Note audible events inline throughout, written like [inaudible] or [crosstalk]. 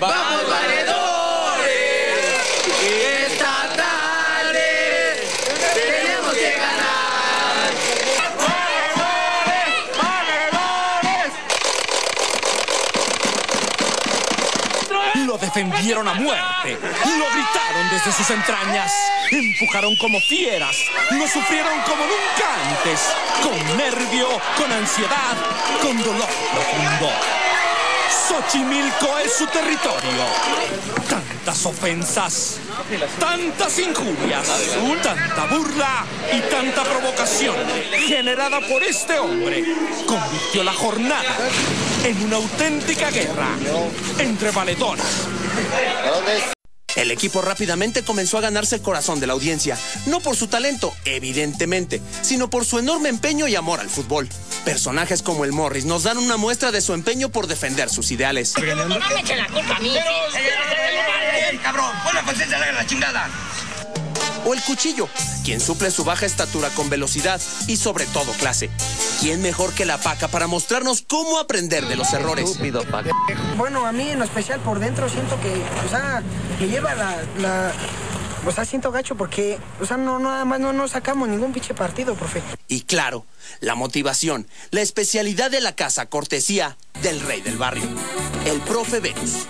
¡Vamos, valedores! Esta tarde tenemos que ganar. Lo defendieron a muerte. Lo gritaron desde sus entrañas. Empujaron como fieras. Lo sufrieron como nunca antes. Con nervio, con ansiedad, con dolor profundo. Xochimilco es su territorio. Tantas ofensas, tantas injurias, tanta burla y tanta provocación generada por este hombre convirtió la jornada en una auténtica guerra entre valedores. El equipo rápidamente comenzó a ganarse el corazón de la audiencia, no por su talento, evidentemente, sino por su enorme empeño y amor al fútbol. Personajes como el Morris nos dan una muestra de su empeño por defender sus ideales. No me echen la culpa a mí. cabrón! ¡Pon la conciencia a la chingada! O el cuchillo, quien suple su baja estatura con velocidad y sobre todo clase. ¿Quién mejor que la paca para mostrarnos cómo aprender de los errores? Bueno, a mí en lo especial por dentro siento que, o sea, me lleva la, la o sea, siento gacho porque, o sea, no, nada más no, no sacamos ningún pinche partido, profe. Y claro, la motivación, la especialidad de la casa, cortesía del rey del barrio, el profe Venus.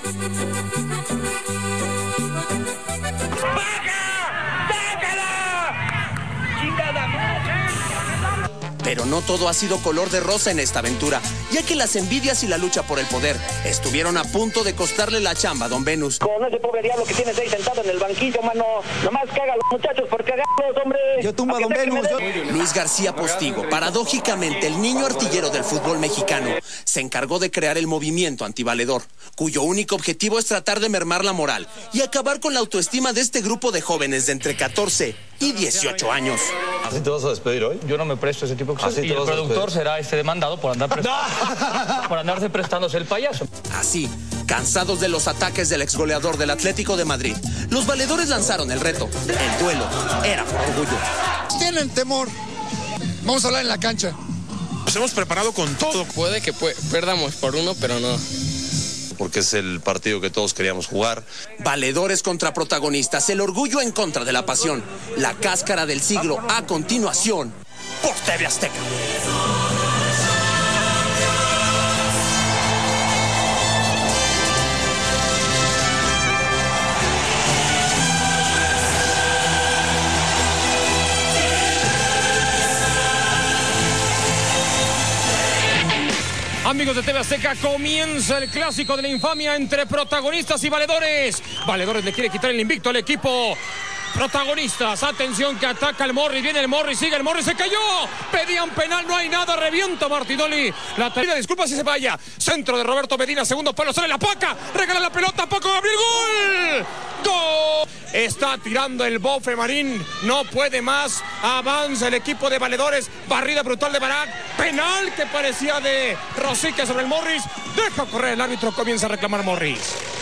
Pero no todo ha sido color de rosa en esta aventura, ya que las envidias y la lucha por el poder estuvieron a punto de costarle la chamba a Don Venus. Con ese pobre diablo que tienes ahí sentado en el banquillo, mano. Nomás caga a los muchachos por cagarlos, hombre. Yo tumbo a Don Venus, yo- Luis García Postigo, paradójicamente el niño artillero del fútbol mexicano, se encargó de crear el movimiento antivaledor, cuyo único objetivo es tratar de mermar la moral y acabar con la autoestima de este grupo de jóvenes de entre 14 y 18 años. ¿Así te vas a despedir hoy? Yo no me presto a ese tipo de cosas. Y el productor será este demandado por andar prestando, [laughs] por andarse prestándose el payaso. Así, cansados de los ataques del exgoleador del Atlético de Madrid, los valedores lanzaron el reto. El duelo era por orgullo. Tienen temor. Vamos a hablar en la cancha. Nos hemos preparado con todo. Puede que perdamos por uno, pero no. Porque es el partido que todos queríamos jugar. Valedores contra protagonistas, el orgullo en contra de la pasión. La cáscara del siglo a continuación por TV Azteca. Amigos de TV Azteca, comienza el clásico de la infamia entre protagonistas y valedores. Valedores le quiere quitar el invicto al equipo. Protagonistas, atención que ataca el Morris, viene el Morris, sigue el Morris, se cayó. Pedían penal, no hay nada, revienta Martinoli. La tarea, disculpa si se vaya. Centro de Roberto Medina, segundo palo, sale la paca, regala la pelota, Paco Gabriel, gol. Gol. Está tirando el bofe Marín, no puede más. Avanza el equipo de valedores, barrida brutal de Barak. Penal que parecía de Rosique sobre el Morris. Deja correr el árbitro, comienza a reclamar Morris.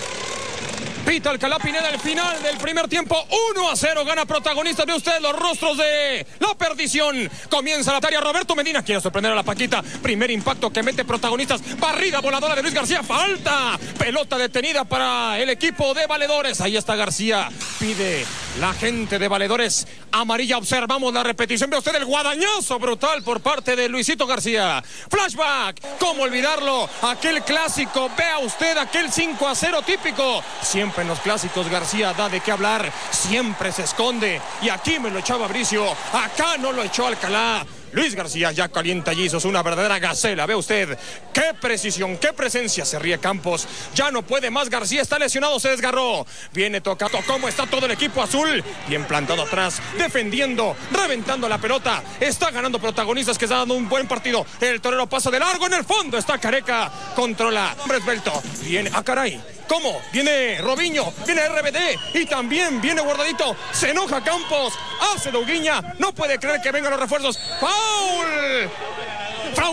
Pita Alcalá Pineda al final del primer tiempo. 1 a 0 gana protagonista. Ve usted los rostros de la perdición. Comienza la tarea. Roberto Medina quiere sorprender a la Paquita. Primer impacto que mete protagonistas. Barrida voladora de Luis García. Falta. Pelota detenida para el equipo de valedores. Ahí está García. Pide la gente de valedores amarilla. Observamos la repetición. Ve usted el guadañazo brutal por parte de Luisito García. Flashback. ¿Cómo olvidarlo? Aquel clásico. Vea usted aquel 5 a 0 típico. Siempre en los clásicos García da de qué hablar. Siempre se esconde. Y aquí me lo echaba Bricio. Acá no lo echó Alcalá. Luis García ya calienta allí, sos una verdadera gacela, ve usted. Qué precisión, qué presencia, se ríe Campos. Ya no puede más, García está lesionado, se desgarró. Viene tocado, ¿cómo está todo el equipo azul? Bien plantado atrás, defendiendo, reventando la pelota. Está ganando protagonistas que está dando un buen partido. El torero pasa de largo en el fondo, está Careca, controla. Hombre esbelto, viene, a caray. ¿Cómo? Viene Robiño, viene RBD y también viene guardadito. Se enoja Campos, hace Douguiña, no puede creer que vengan los refuerzos. ¡Foul!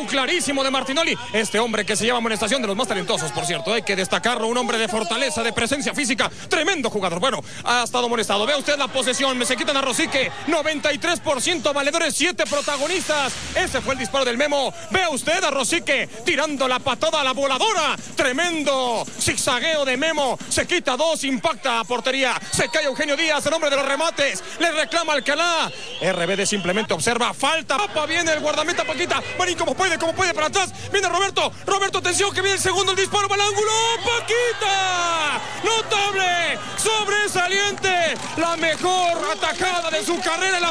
Clarísimo de Martinoli. Este hombre que se lleva amonestación de los más talentosos, por cierto. Hay que destacarlo. Un hombre de fortaleza, de presencia física. Tremendo jugador. Bueno, ha estado amonestado. Vea usted la posesión. Me se quitan a Rosique. 93% valedores, 7 protagonistas. Ese fue el disparo del Memo. Vea usted a Rosique tirando la patada a la voladora. Tremendo zigzagueo de Memo. Se quita dos, impacta a portería. Se cae Eugenio Díaz, el hombre de los remates. Le reclama Alcalá. RBD simplemente observa. Falta. Papa viene el guardameta Paquita. Marín como puede, como puede para atrás. Viene Roberto. Roberto, atención que viene el segundo el disparo para el ángulo. Paquita.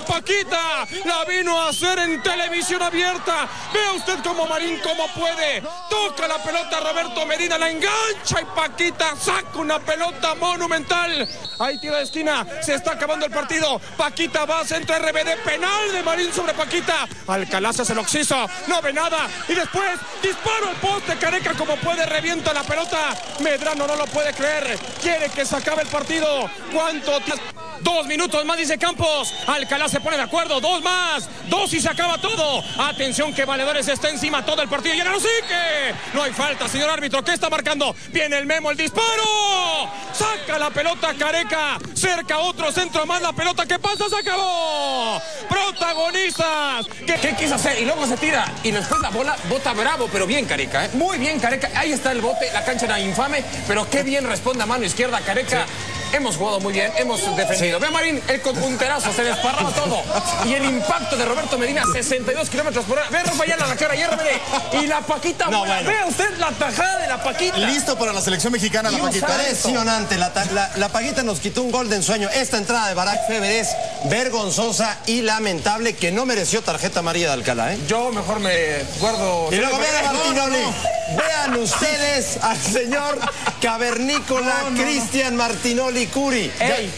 Paquita. La vino a hacer en televisión abierta. Vea usted como Marín como puede. Toca la pelota Roberto Medina. La engancha y Paquita saca una pelota monumental. Ahí tira de esquina. Se está acabando el partido. Paquita va centro RBD. Penal de Marín sobre Paquita. Alcalá se lo oxiso. No ve nada. Y después disparo al poste. Careca como puede. Revienta la pelota. Medrano no lo puede creer. Quiere que se acabe el partido. ¿Cuánto tiempo? Dos minutos más, dice Campos. Alcalá se pone de acuerdo. Dos más. Dos y se acaba todo. Atención que Valedores está encima todo el partido. Sí que no hay falta, señor árbitro. ¿Qué está marcando? Viene el memo, el disparo. Saca la pelota Careca. Cerca otro centro más. La pelota que pasa se acabó. Protagonistas. ¿Qué, qué quiso hacer? Y luego se tira. Y después la bola bota bravo, pero bien Careca. ¿eh? Muy bien Careca. Ahí está el bote. La cancha era infame. Pero qué bien responde a mano izquierda Careca. Hemos jugado muy bien, hemos defendido. Ve Marín, el conjunterazo, se desparraba todo. Y el impacto de Roberto Medina, 62 kilómetros por hora. Ve Rafael a la cara, y RBD. Y la Paquita, No, bueno. Usted la tajada de la Paquita. Listo para la selección mexicana, la Paquita. Impresionante, la, ta- la, la Paquita nos quitó un gol de ensueño. Esta entrada de Barack Feber es vergonzosa y lamentable que no mereció tarjeta amarilla de Alcalá. ¿eh? Yo mejor me guardo. Y luego No, no, Martinoli. no. Vean ustedes al señor cavernícola Cristian Martinoli Curi.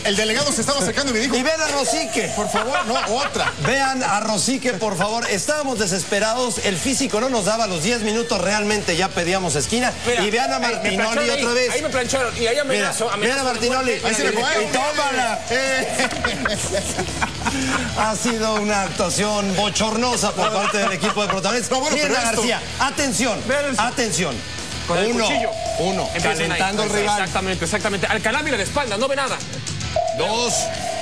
El delegado se estaba acercando y me dijo. Y vean a Rosique. Por favor, no, otra. Vean a Rosique, por favor. Estábamos desesperados. El físico no nos daba los 10 minutos. Realmente ya pedíamos esquina. Mira, y vean a Martinoli ahí, otra vez. Ahí me plancharon y ahí Mira, amenazo. vean amenazo a Martinoli. Ahí se me fue. Y tómala. Eh. [laughs] Ha sido una actuación bochornosa por parte del equipo de protagonistas. No, bueno, pero esto- García. Atención. Atención. Con el uno, cuchillo. uno. Empiezan ahí. Calentando al rival. Exactamente, exactamente. Alcalá mira de espalda, no ve nada. Dos.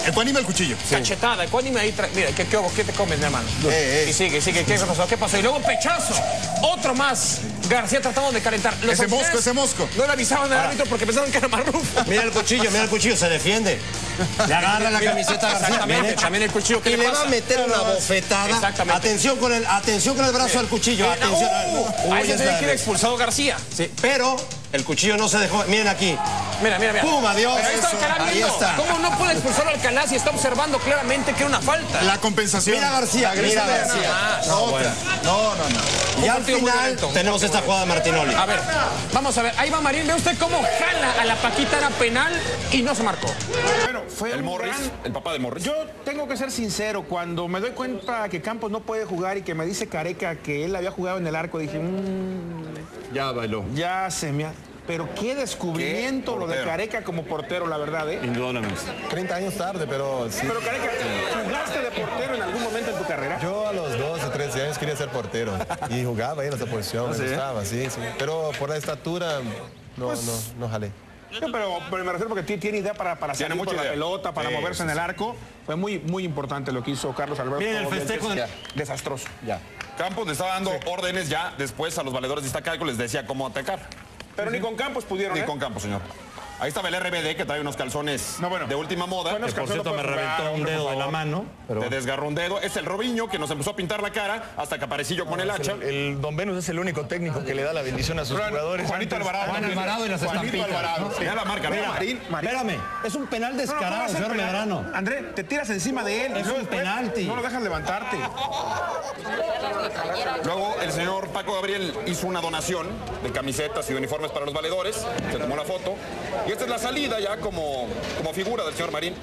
Ecuánime el cuchillo. Cachetada, ecuánime ahí. tra- Mira, ¿qué, qué, qué te comes, mi hermano? Eh, eh. Y sigue, sigue. ¿Qué pasó? ¿Qué pasó? Y luego pechazo. Otro más. García tratando de calentar. Los Ese mosco, ese mosco. No le avisaban al árbitro porque pensaron que era Marrufo. Mira el cuchillo, mira el cuchillo, se defiende. Le agarra la camiseta a García. exactamente, también el cuchillo, ¿qué Y le le va a meter una bofetada. Exactamente. Atención con el, atención con el brazo al cuchillo. Eh, Atención. uh, Uy, ahí se tiene que ir expulsado García. Sí, pero el cuchillo no se dejó. Miren aquí. Mira, mira, mira. ¡Pum! Adiós. Pero ahí está Eso, Alcalá ahí viendo. está. ¿Cómo no puede expulsar a Alcalá si está observando claramente que era una falta? La compensación. Mira García, mira García. No, otra. No, no, no. Y al final violento, tenemos esta jugada de Martinoli. A ver, vamos a ver. Ahí va Marín. Ve usted cómo jala a la Paquita. Era penal y no se marcó. Bueno, fue El Morris, gran- el papá de Morris. Yo tengo que ser sincero, cuando me doy cuenta que Campos no puede jugar y que me dice Careca que él había jugado en el arco, dije, "Mm, Ya bailó. ya se me ha... Pero qué descubrimiento Qué lo de. Careca como portero, la verdad, ¿eh? Indudablemente. 30 años tarde, pero sí. Pero Careca, ¿jugaste de portero en algún momento en tu carrera? Yo a los 12, 13 años quería ser portero y jugaba ahí en esa posición, me gustaba, sí, sí. Pero por la estatura no, Pues- no, no jalé. No, pero, pero me refiero porque ti- tiene idea para, para salir mucha por la pelota, para Sí, moverse sí, en el sí. arco. Fue muy, muy importante lo que hizo Carlos Alberto. Miren el festejo de- Desastroso. Ya. Campos le estaba dando órdenes ya después a los valedores de Iztacalco, les decía cómo atacar. Pero ni con Campos pudieron, Ni ¿eh? con Campos, señor. Ahí estaba el RBD que trae unos calzones No, bueno. de última moda. Bueno, que por cierto no me reventó un dedo de la mano. Te desgarró un dedo. Es el Robinho que nos empezó a pintar la cara hasta que aparecillo con el hacha. El Don Venus es el único técnico que le da la bendición a sus Juan- jugadores. Juanito antes. Alvarado. Juan Alvarado y las Juanito estampitas. Alvarado. ¿no? Mira la marca, mira Marín. Espérame, es un penal No, no, ¿cómo descarado, ser señor? Medrano. André, te tiras encima de él. Es un después penalti. No lo dejas levantarte. Luego el señor Paco Gabriel hizo una donación de camisetas y de uniformes para los valedores. Se tomó una foto. Esta es la salida ya como, como figura del señor Marín.